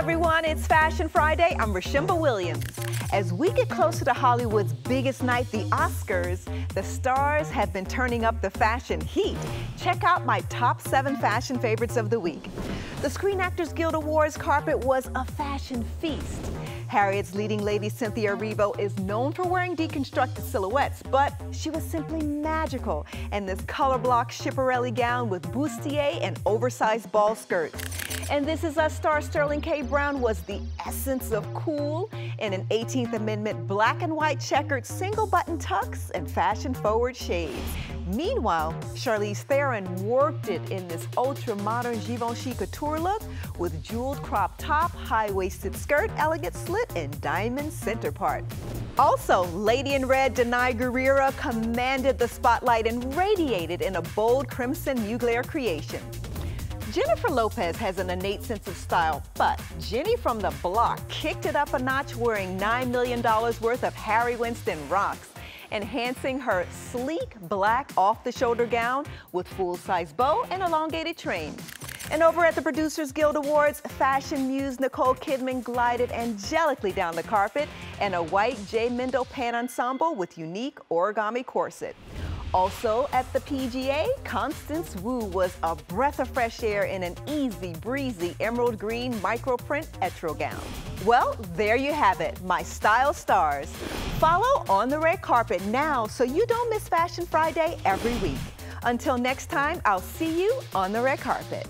everyone, it's Fashion Friday. I'm Roshumba Williams. As we get closer to Hollywood's biggest night, the Oscars, the stars have been turning up the fashion heat. Check out my top seven fashion favorites of the week. The Screen Actors Guild Awards carpet was a fashion feast. Harriet's leading lady Cynthia Erivo is known for wearing deconstructed silhouettes, but she was simply magical in this color block Schiaparelli gown with bustier and oversized ball skirts. And This Is Us star Sterling K. Brown was the essence of cool in an 18th Amendment black and white checkered single button tux and fashion forward shades. Meanwhile, Charlize Theron worked it in this ultra modern Givenchy couture look with jeweled crop top, high waisted skirt, elegant slit, and diamond center part. Also, Lady in Red Danai Gurira commanded the spotlight and radiated in a bold crimson Mugler creation. Jennifer Lopez has an innate sense of style, but Jenny from the block kicked it up a notch wearing $9 million worth of Harry Winston rocks enhancing her sleek black off-the-shoulder gown with full-size bow and elongated train. And over at the Producers Guild Awards, fashion muse Nicole Kidman glided angelically down the carpet in a white J. Mendel pant ensemble with unique origami corset. Also at the PGA, Constance Wu was a breath of fresh air in an easy breezy emerald green microprint etro gown. Well, there you have it, my style stars. Follow On the Red Carpet now so you don't miss Fashion Friday every week. Until next time, I'll see you on the red carpet.